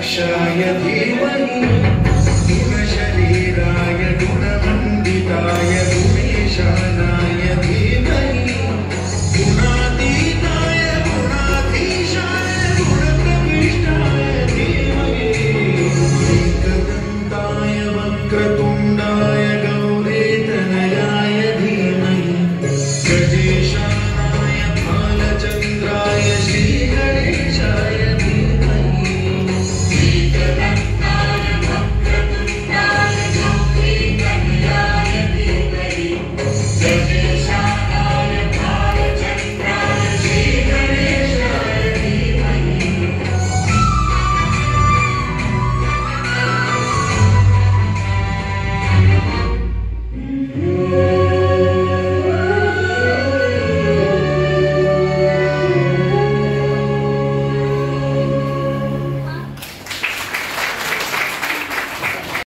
दक्षाय धीमहि